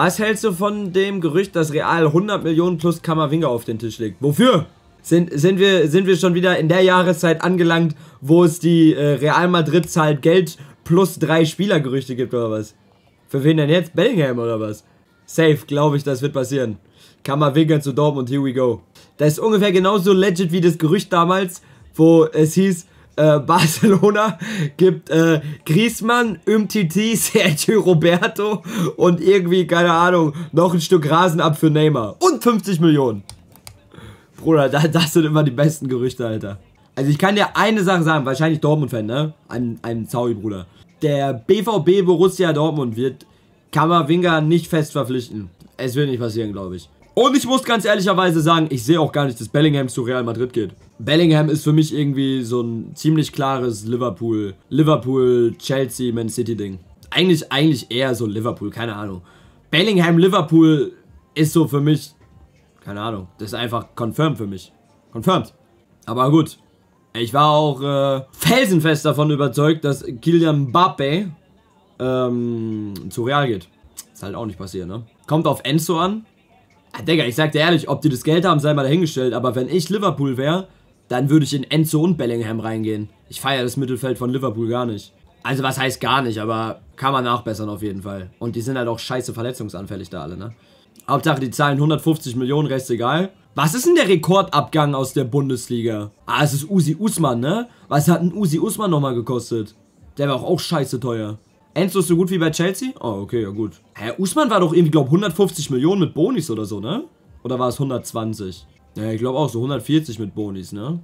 Was hältst du von dem Gerücht, dass Real 100 Millionen plus Kammerwinger auf den Tisch legt? Wofür? Sind, sind, wir, sind wir schon wieder in der Jahreszeit angelangt, wo es die äh, Real Madrid zahlt Geld plus drei Spielergerüchte gibt oder was? Für wen denn jetzt? Bellingham oder was? Safe, glaube ich, das wird passieren. Kammerwinger zu Dortmund, here we go. Das ist ungefähr genauso legit wie das Gerücht damals, wo es hieß, äh, Barcelona gibt äh, Griezmann, Umtiti, Sergio Roberto und irgendwie, keine Ahnung, noch ein Stück Rasen ab für Neymar. Und 50 Millionen. Bruder, das, das sind immer die besten Gerüchte, Alter. Also ich kann dir eine Sache sagen, wahrscheinlich Dortmund-Fan, ne? Ein, ein Zaui, Bruder. Der BVB Borussia Dortmund wird Kammerwinger nicht fest verpflichten. Es wird nicht passieren, glaube ich. Und ich muss ganz ehrlicherweise sagen, ich sehe auch gar nicht, dass Bellingham zu Real Madrid geht. Bellingham ist für mich irgendwie so ein ziemlich klares Liverpool, Liverpool, Chelsea, Man City Ding. Eigentlich, eigentlich eher so Liverpool, keine Ahnung. Bellingham, Liverpool ist so für mich, keine Ahnung, das ist einfach confirmed für mich. Confirmed. Aber gut. Ich war auch äh, felsenfest davon überzeugt, dass Kylian Mbappe ähm, zu Real geht. Ist halt auch nicht passiert, ne? Kommt auf Enzo an. Ah, Digga, ich sag dir ehrlich, ob die das Geld haben, sei mal dahingestellt. Aber wenn ich Liverpool wäre, dann würde ich in Enzo und Bellingham reingehen. Ich feiere das Mittelfeld von Liverpool gar nicht. Also was heißt gar nicht, aber kann man nachbessern auf jeden Fall. Und die sind halt auch scheiße verletzungsanfällig da alle, ne? Hauptsache die zahlen 150 Millionen, Rest egal. Was ist denn der Rekordabgang aus der Bundesliga? Ah, es ist Usi Usman, ne? Was hat ein Usi Usman nochmal gekostet? Der war auch, auch scheiße teuer. Enzo ist so gut wie bei Chelsea? Oh, okay, ja gut. Herr Usman war doch irgendwie, glaube 150 Millionen mit Bonis oder so, ne? Oder war es 120? Ja, ich glaube auch so 140 mit Bonis, ne?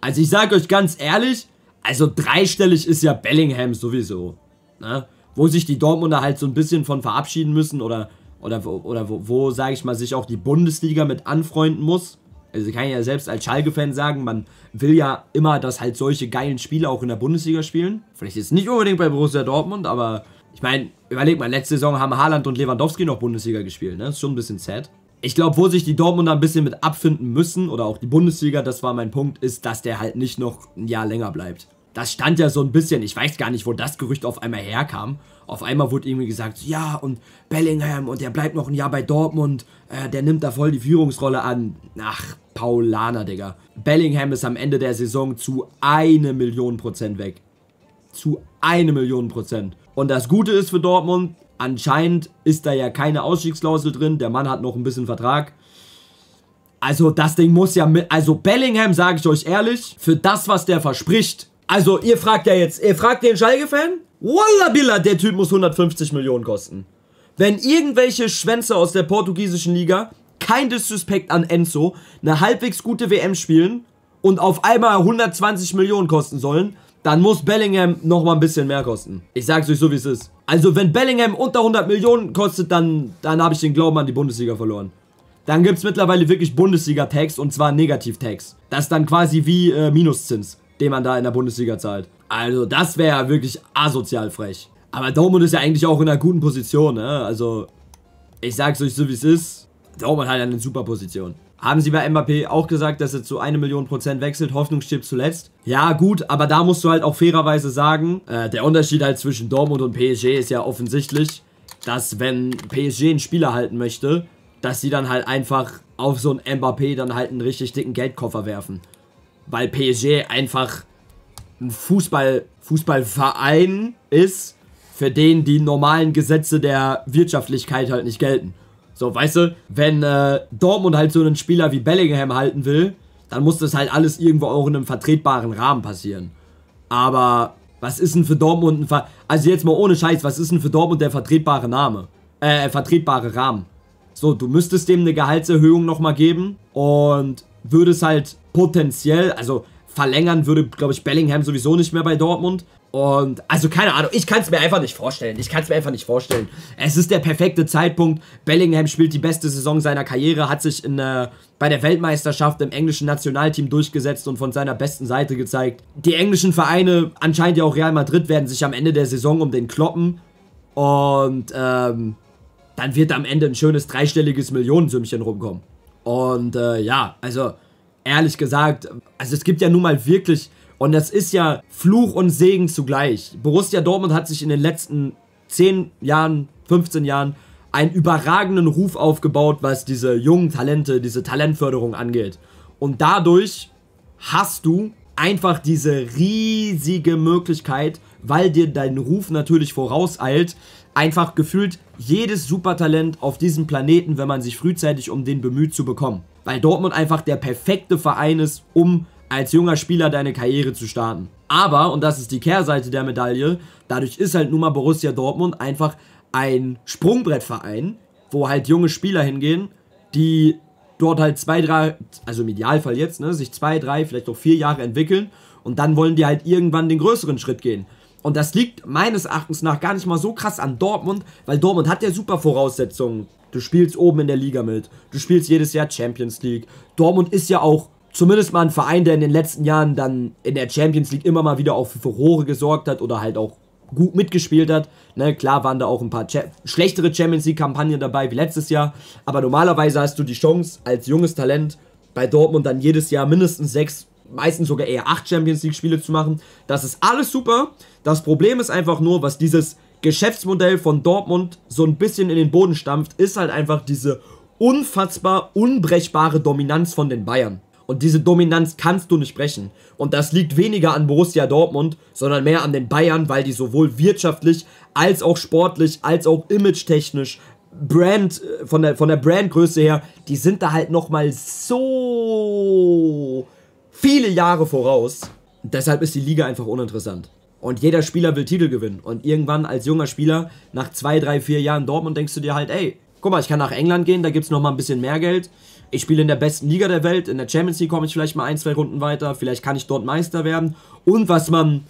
Also ich sage euch ganz ehrlich, also dreistellig ist ja Bellingham sowieso, ne? Wo sich die Dortmunder halt so ein bisschen von verabschieden müssen oder, oder, oder wo, wo sage ich mal, sich auch die Bundesliga mit anfreunden muss. Also kann ich ja selbst als Schalke-Fan sagen, man will ja immer, dass halt solche geilen Spiele auch in der Bundesliga spielen. Vielleicht jetzt nicht unbedingt bei Borussia Dortmund, aber ich meine, überleg mal, letzte Saison haben Haaland und Lewandowski noch Bundesliga gespielt, ne? Ist schon ein bisschen sad. Ich glaube, wo sich die Dortmunder ein bisschen mit abfinden müssen, oder auch die Bundesliga, das war mein Punkt, ist, dass der halt nicht noch ein Jahr länger bleibt. Das stand ja so ein bisschen, ich weiß gar nicht, wo das Gerücht auf einmal herkam. Auf einmal wurde irgendwie gesagt, ja, und Bellingham und der bleibt noch ein Jahr bei Dortmund, äh, der nimmt da voll die Führungsrolle an. Ach, Paulaner, Digga. Bellingham ist am Ende der Saison zu eine Million Prozent weg. Zu eine Million Prozent. Und das Gute ist für Dortmund, anscheinend ist da ja keine Ausstiegsklausel drin. Der Mann hat noch ein bisschen Vertrag. Also das Ding muss ja mit... Also Bellingham, sage ich euch ehrlich, für das, was der verspricht... Also ihr fragt ja jetzt, ihr fragt den Schalke-Fan? Walla Billa, der Typ muss 150 Millionen kosten. Wenn irgendwelche Schwänze aus der portugiesischen Liga, kein Disrespect an Enzo, eine halbwegs gute WM spielen und auf einmal 120 Millionen kosten sollen, dann muss Bellingham nochmal ein bisschen mehr kosten. Ich sag's euch so, wie es ist. Also wenn Bellingham unter 100 Millionen kostet, dann, dann habe ich den Glauben an die Bundesliga verloren. Dann gibt es mittlerweile wirklich Bundesliga-Tags und zwar Negativ-Tags. Das ist dann quasi wie äh, Minuszins, den man da in der Bundesliga zahlt. Also das wäre ja wirklich asozial frech. Aber Dortmund ist ja eigentlich auch in einer guten Position, ne? Also, ich sag's euch so wie es ist. Dortmund hat ja eine super Position. Haben sie bei Mbappé auch gesagt, dass er zu 1 Million Prozent wechselt, Hoffnung stirbt zuletzt? Ja, gut, aber da musst du halt auch fairerweise sagen, äh, der Unterschied halt zwischen Dortmund und PSG ist ja offensichtlich, dass wenn PSG einen Spieler halten möchte, dass sie dann halt einfach auf so einen Mbappé dann halt einen richtig dicken Geldkoffer werfen. Weil PSG einfach ein Fußball, Fußballverein ist, für den die normalen Gesetze der Wirtschaftlichkeit halt nicht gelten. So, weißt du, wenn äh, Dortmund halt so einen Spieler wie Bellingham halten will, dann muss das halt alles irgendwo auch in einem vertretbaren Rahmen passieren. Aber was ist denn für Dortmund ein Ver Also jetzt mal ohne Scheiß, was ist denn für Dortmund der vertretbare Name? Äh, vertretbare Rahmen. So, du müsstest dem eine Gehaltserhöhung nochmal geben und würdest halt potenziell, also verlängern würde, glaube ich, Bellingham sowieso nicht mehr bei Dortmund. Und, also keine Ahnung, ich kann es mir einfach nicht vorstellen. Ich kann es mir einfach nicht vorstellen. Es ist der perfekte Zeitpunkt. Bellingham spielt die beste Saison seiner Karriere, hat sich in, äh, bei der Weltmeisterschaft im englischen Nationalteam durchgesetzt und von seiner besten Seite gezeigt. Die englischen Vereine, anscheinend ja auch Real Madrid, werden sich am Ende der Saison um den kloppen. Und, ähm, dann wird am Ende ein schönes dreistelliges Millionensümmchen rumkommen. Und, äh, ja, also, ehrlich gesagt, also es gibt ja nun mal wirklich und das ist ja Fluch und Segen zugleich. Borussia Dortmund hat sich in den letzten 10 Jahren, 15 Jahren einen überragenden Ruf aufgebaut, was diese jungen Talente, diese Talentförderung angeht. Und dadurch hast du einfach diese riesige Möglichkeit, weil dir dein Ruf natürlich vorauseilt, einfach gefühlt jedes Supertalent auf diesem Planeten, wenn man sich frühzeitig um den bemüht, zu bekommen. Weil Dortmund einfach der perfekte Verein ist, um als junger Spieler deine Karriere zu starten. Aber, und das ist die Kehrseite der Medaille, dadurch ist halt nun mal Borussia Dortmund einfach ein Sprungbrettverein, wo halt junge Spieler hingehen, die dort halt zwei, drei, also im Idealfall jetzt, ne, sich zwei, drei, vielleicht auch vier Jahre entwickeln und dann wollen die halt irgendwann den größeren Schritt gehen. Und das liegt meines Erachtens nach gar nicht mal so krass an Dortmund, weil Dortmund hat ja super Voraussetzungen. Du spielst oben in der Liga mit, du spielst jedes Jahr Champions League. Dortmund ist ja auch zumindest mal ein Verein, der in den letzten Jahren dann in der Champions League immer mal wieder auch für Furore gesorgt hat oder halt auch gut mitgespielt hat. Ne, klar waren da auch ein paar Cha schlechtere Champions League-Kampagnen dabei wie letztes Jahr, aber normalerweise hast du die Chance, als junges Talent bei Dortmund dann jedes Jahr mindestens sechs, meistens sogar eher acht Champions League-Spiele zu machen. Das ist alles super. Das Problem ist einfach nur, was dieses Geschäftsmodell von Dortmund so ein bisschen in den Boden stampft, ist halt einfach diese unfassbar unbrechbare Dominanz von den Bayern. Und diese Dominanz kannst du nicht brechen. Und das liegt weniger an Borussia Dortmund, sondern mehr an den Bayern, weil die sowohl wirtschaftlich als auch sportlich, als auch image-technisch, Brand, äh, von der, von der Brandgröße her, die sind da halt nochmal so viele Jahre voraus. Deshalb ist die Liga einfach uninteressant. Und jeder Spieler will Titel gewinnen. Und irgendwann als junger Spieler, nach zwei, drei, vier Jahren Dortmund, denkst du dir halt, ey, guck mal, ich kann nach England gehen, da gibt es nochmal ein bisschen mehr Geld. Ich spiele in der besten Liga der Welt, in der Champions League komme ich vielleicht mal ein, zwei Runden weiter, vielleicht kann ich dort Meister werden. Und was man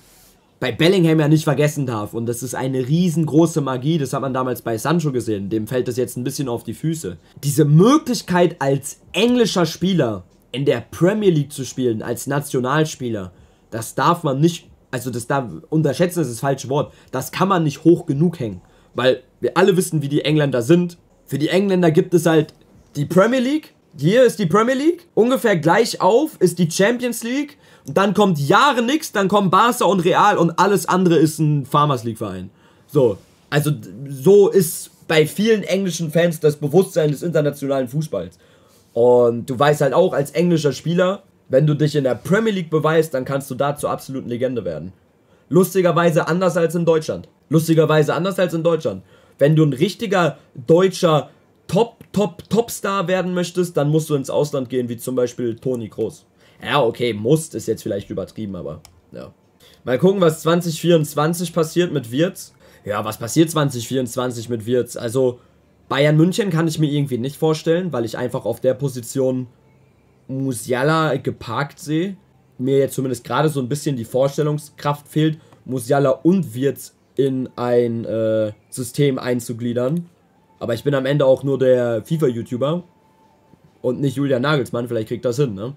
bei Bellingham ja nicht vergessen darf, und das ist eine riesengroße Magie, das hat man damals bei Sancho gesehen, dem fällt das jetzt ein bisschen auf die Füße. Diese Möglichkeit als englischer Spieler in der Premier League zu spielen, als Nationalspieler, das darf man nicht, also das darf, unterschätzen ist das falsche Wort, das kann man nicht hoch genug hängen. Weil wir alle wissen, wie die Engländer sind. Für die Engländer gibt es halt die Premier League, hier ist die Premier League. Ungefähr gleich auf ist die Champions League. Und dann kommt Jahre nichts, dann kommen Barca und Real und alles andere ist ein Farmers League Verein. So, also so ist bei vielen englischen Fans das Bewusstsein des internationalen Fußballs. Und du weißt halt auch als englischer Spieler, wenn du dich in der Premier League beweist, dann kannst du da zur absoluten Legende werden. Lustigerweise anders als in Deutschland. Lustigerweise anders als in Deutschland. Wenn du ein richtiger deutscher Top, Top, Topstar werden möchtest, dann musst du ins Ausland gehen, wie zum Beispiel Toni Kroos. Ja, okay, musst ist jetzt vielleicht übertrieben, aber ja. Mal gucken, was 2024 passiert mit Wirtz. Ja, was passiert 2024 mit Wirtz? Also, Bayern München kann ich mir irgendwie nicht vorstellen, weil ich einfach auf der Position Musiala geparkt sehe. Mir jetzt zumindest gerade so ein bisschen die Vorstellungskraft fehlt, Musiala und Wirtz in ein äh, System einzugliedern. Aber ich bin am Ende auch nur der FIFA-YouTuber und nicht Julian Nagelsmann. Vielleicht kriegt das hin, ne?